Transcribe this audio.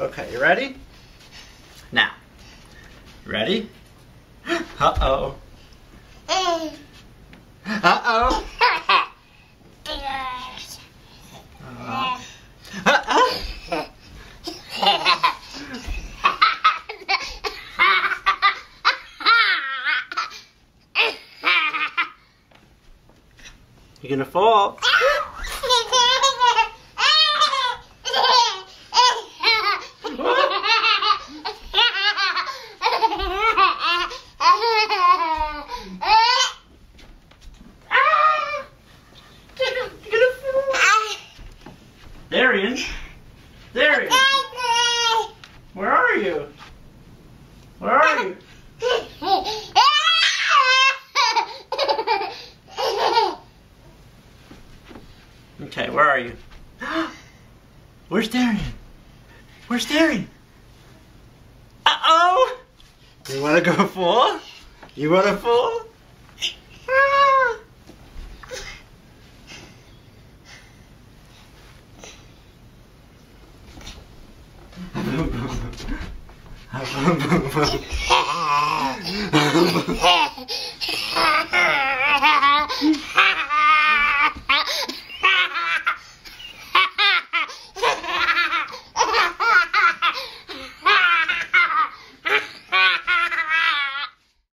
Okay, you ready? Now. Ready? Uh-oh. Uh-oh. You're gonna fall. Darien? Darien? Where are you? Where are you? Okay, where are you? Where's Darien? Where's Darien? Uh-oh! You wanna go full? You wanna full?